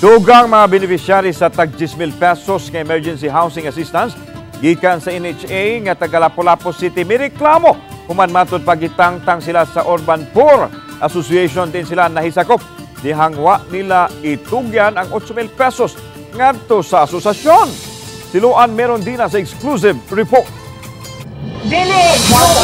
Dugang mga beneficiary sa tag 10,000 pesos nga emergency housing assistance gikan sa NHA nga taga Lapu-Lapu City mireklamo human matud pagitangtang sila sa Urban Poor Association din sila nahisakop dihangwa nila itugyan ang 8,000 pesos ngadto sa asosasyon. Siluan meron din na sa exclusive report. Dili!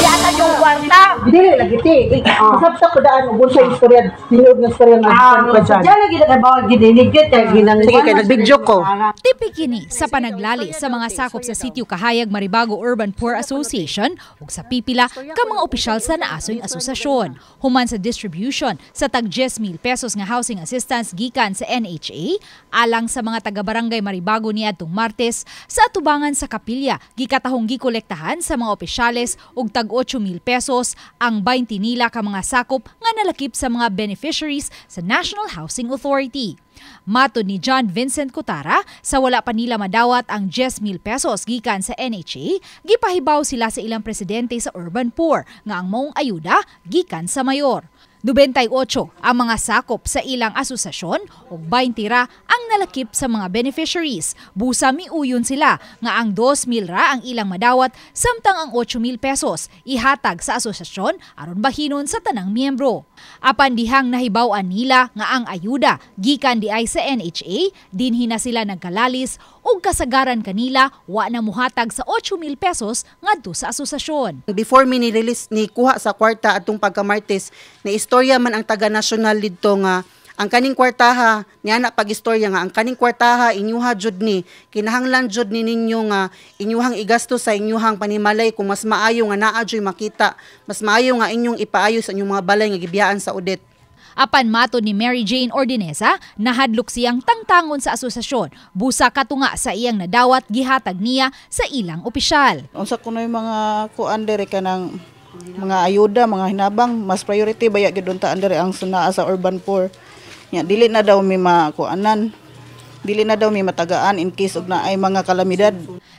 Yata yung kwarta! Dili lagi ti. Sabta ko daan ubon sa istorya, tinuod nga istorya nga Ah, pa dyan. Diyan lagi na bawal giniligit eh. Ginang Sige, kay nagbidyo ko. Tipi kini sa panaglali sa mga sakop sa Sitio Kahayag Maribago Urban Poor Association ug sa pipila ka mga opisyal sa naasoy asosasyon. Human sa distribution sa tag 10,000 pesos nga housing assistance gikan sa NHA alang sa mga taga-barangay Maribago niadtong Martes sa atubangan sa kapilya gikatahong gikolektahan sa mga opisyales ug tag 8,000 pesos ang 20 nila ka mga sakop nga nalakip sa mga beneficiaries sa National Housing Authority. Mato ni John Vincent Cotara, sa wala pa nila madawat ang 10,000 pesos gikan sa NHA, gipahibaw sila sa ilang presidente sa Urban Poor nga ang maong ayuda gikan sa mayor. 28 ang mga sakop sa ilang asosasyon ug 20 ra ang nalakip sa mga beneficiaries. Busa miuyon sila nga ang 2,000 ra ang ilang madawat samtang ang 8,000 pesos ihatag sa asosasyon aron bahinon sa tanang miyembro. Apan dihang nahibaw-an nila nga ang ayuda gikan di ay sa NHA dinhi na sila nagkalalis ug kasagaran kanila wa na muhatag sa 8,000 pesos ngadto sa asosasyon. Before mi ni-release ni kuha sa kwarta atong pagka-Martes, ni istorya man ang taga-national dito nga ang kaning kwartaha niya na pag-istorya nga ang kaning kwartaha inyuha jud ni kinahanglan jud ni ninyo nga inyuhang igasto sa inyuhang panimalay kung mas maayo nga naa jud makita mas maayo nga inyong ipaayo sa inyong mga balay nga gibiyaan sa audit Apan mato ni Mary Jane Ordinesa, nahadlok siyang tangtangon sa asosasyon. Busa katunga sa iyang nadawat gihatag niya sa ilang opisyal. unsa kuno yung mga kuan dere kanang mga ayuda, mga hinabang, mas priority baya gid unta andere ang sunaa sa urban poor. Nya dili na daw mi makuanan. Dili na daw mi matagaan in case og naay mga kalamidad.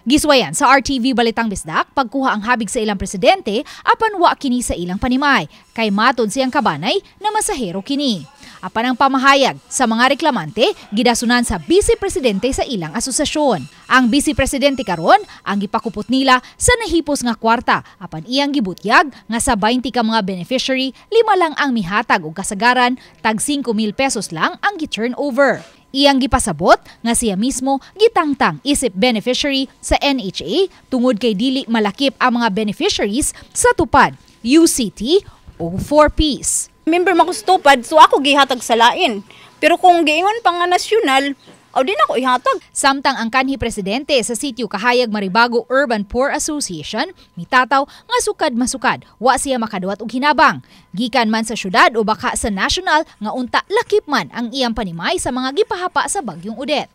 Giswayan sa RTV Balitang Bisdak pagkuha ang habig sa ilang presidente apan wa kini sa ilang panimay kay matod siyang kabanay na masahero kini. Apan ang pamahayag sa mga reklamante gidasunan sa Vice Presidente sa ilang asosasyon. Ang Vice Presidente karon ang gipakupot nila sa nahipos nga kwarta apan iyang gibutyag nga sa 20 ka mga beneficiary lima lang ang mihatag og kasagaran tag 5,000 pesos lang ang gi-turnover. Iyang gipasabot nga siya mismo gitangtang isip beneficiary sa NHA tungod kay dili malakip ang mga beneficiaries sa tupad, UCT o 4Ps. Member makustupad so ako gihatag sa lain. Pero kung giingon pa nga nasyonal, aw din ako ihatag. Samtang ang kanhi presidente sa sitio Kahayag Maribago Urban Poor Association, mitataw nga sukad masukad, wa siya makadawat og hinabang. Gikan man sa syudad o baka sa national nga unta lakip man ang iyang panimay sa mga gipahapa sa bagyong Udet.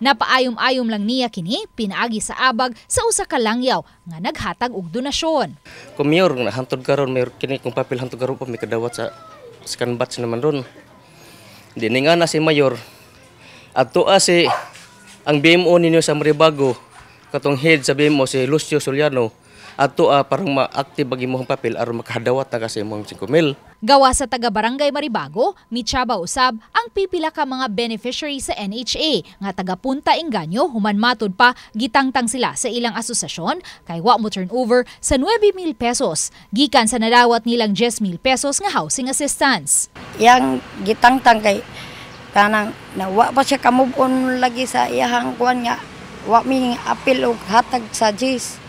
Napaayom-ayom lang niya kini pinaagi sa abag sa usa ka langyaw nga naghatag og donasyon. Kung mayor, hantod karon mayor kini kung papel hantod karon pa may kadawat sa scan batch naman ron. Di ni nga na si mayor at tuwa si ang BMO ninyo sa Maribago katong head sa BMO si Lucio Soliano at tuwa parang ma-active ang imong papel aron makahadawat na kasi imong 5 mil. Gawa sa taga Barangay Maribago, mitsaba usab ang pipila ka mga beneficiary sa NHA nga taga Punta Enganyo human matod pa gitangtang sila sa ilang asosasyon kay wa mo turnover sa 9,000 pesos gikan sa nadawat nilang 10,000 pesos nga housing assistance. yang gitangtang kay kanang na wa pa siya kamove on lagi sa iyahang kuan nga wa mi apil og hatag sa JIS.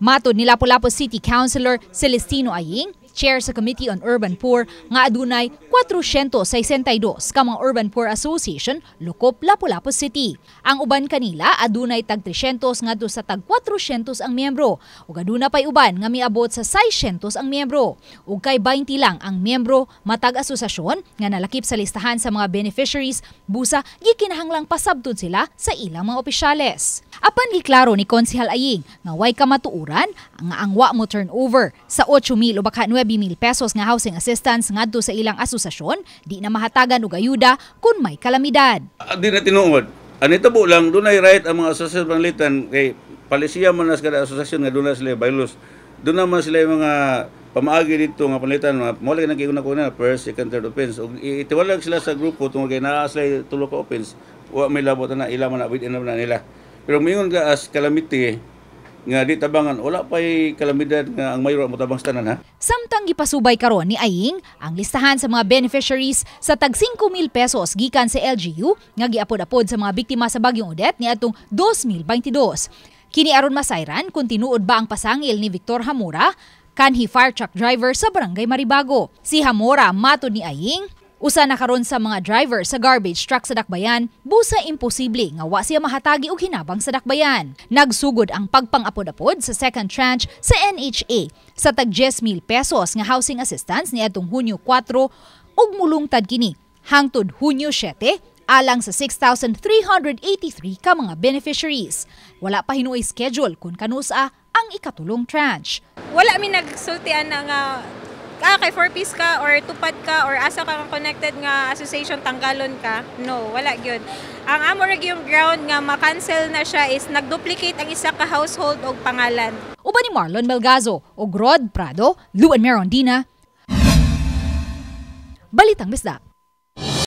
Matod ni Lapu-Lapu City Councilor Celestino Aying, chair sa Committee on Urban Poor, nga adunay 462 ka mga Urban Poor Association lukop Lapu-Lapu City. Ang uban kanila adunay tag 300 ngadto sa tag 400 ang miyembro ug aduna pay uban nga miabot sa 600 ang miyembro. Ug kay 20 lang ang miyembro matag asosasyon nga nalakip sa listahan sa mga beneficiaries busa gikinahanglang pasabtod sila sa ilang mga opisyales. Apan giklaro ni Konsehal Aying nga way kamatuuran nga ang wa mo turnover sa 8,000 o baka 9,000 pesos nga housing assistance ngadto sa ilang asosasyon di na mahatagan og ayuda kung may kalamidad. Ah, di na tinuod. Anito po lang, doon ay right ang mga asosasyon panglitan kay palisiya man nas kada asosasyon nga na sila bylaws. Doon naman sila yung mga pamaagi dito nga panlitan mga mo lagi nagkiuna ko na first second third offense ug itiwalag sila sa grupo tungod kay naa sila tulo ka offense wa may labot na ila man na bid na nila. Pero mingon ka as calamity nga di tabangan wala pay kalamidad nga ang mayor mo tabang tanan ha. Samtang gipasubay karon ni Aying ang listahan sa mga beneficiaries sa tag 5,000 pesos gikan sa LGU nga giapod-apod sa mga biktima sa bagyong Odette ni atong 2022. Kini aron masayran kung tinuod ba ang pasangil ni Victor Hamura kanhi fire truck driver sa barangay Maribago. Si Hamura matod ni Aying Usa na karon sa mga driver sa garbage truck sa Dakbayan, busa imposible nga wa siya mahatagi og hinabang sa Dakbayan. Nagsugod ang pagpang-apod-apod sa second tranche sa NHA sa tag 10,000 pesos nga housing assistance ni atong Hunyo 4 ug mulungtad kini hangtod Hunyo 7 alang sa 6,383 ka mga beneficiaries. Wala pa hinuoy schedule kung kanusa ang ikatulong tranche. Wala mi nagsultian na nga ah, kay four piece ka or tupad ka or asa ka kang connected nga association tanggalon ka. No, wala gyud. Ang amo ra yung ground nga ma-cancel na siya is nagduplicate ang isa ka household og pangalan. Uban ni Marlon Melgazo o Rod Prado, Luan Merondina. Balitang Bisdak.